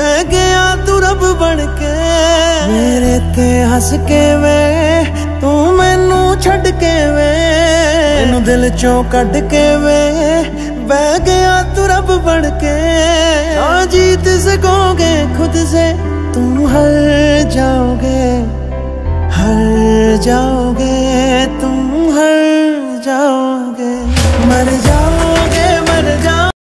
मैं गया तू रब बन के मेरे ते हंस के वे, तू मैनू छड़ के वे। मैनू दिल चो कट के वे बह गया तू रब बन के ना जीत सकोगे खुद से, तू हर जाओगे हर जाओगे, तुम हर जाओगे। मर जा